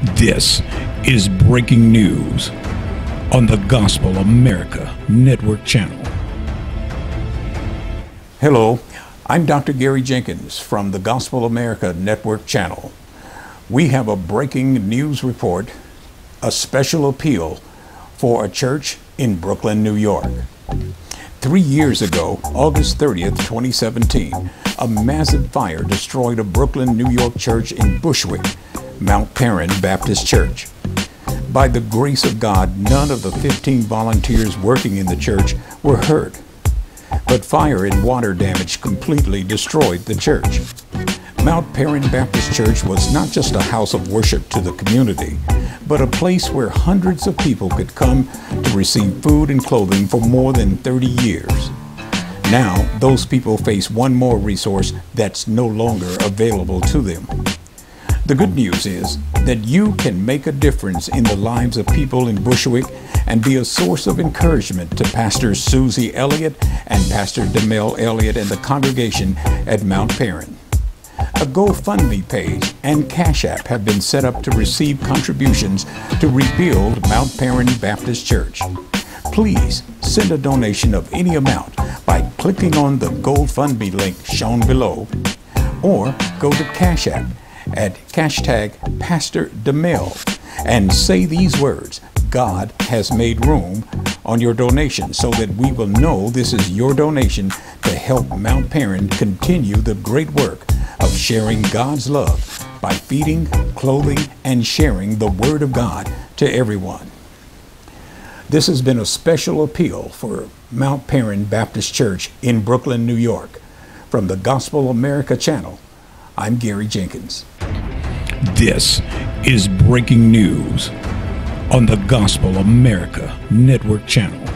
This is breaking news on the Gospel America Network channel. Hello, I'm Dr. Gary Jenkins from the Gospel America Network channel. We have a breaking news report, a special appeal for a church in Brooklyn, New York. Three years ago, August 30th, 2017, a massive fire destroyed a Brooklyn, New York church in Bushwick, Mount Paran Baptist Church. By the grace of God, none of the 15 volunteers working in the church were hurt. But fire and water damage completely destroyed the church. Mount Paran Baptist Church was not just a house of worship to the community, but a place where hundreds of people could come to receive food and clothing for more than 30 years. Now, those people face one more resource that's no longer available to them. The good news is that you can make a difference in the lives of people in Bushwick and be a source of encouragement to Pastor Susie Elliott and Pastor Demel Elliott and the congregation at Mount Paran. A GoFundMe page and Cash App have been set up to receive contributions to rebuild Mount Paran Baptist Church. Please send a donation of any amount by clicking on the GoFundMe link shown below or go to Cash App at hashtag Pastor DeMel and say these words God has made room on your donation so that we will know this is your donation to help Mount Paran continue the great work of sharing God's love by feeding, clothing, and sharing the Word of God to everyone. This has been a special appeal for Mount Paran Baptist Church in Brooklyn, New York. From the Gospel America channel, I'm Gary Jenkins. This is breaking news on the Gospel America Network channel.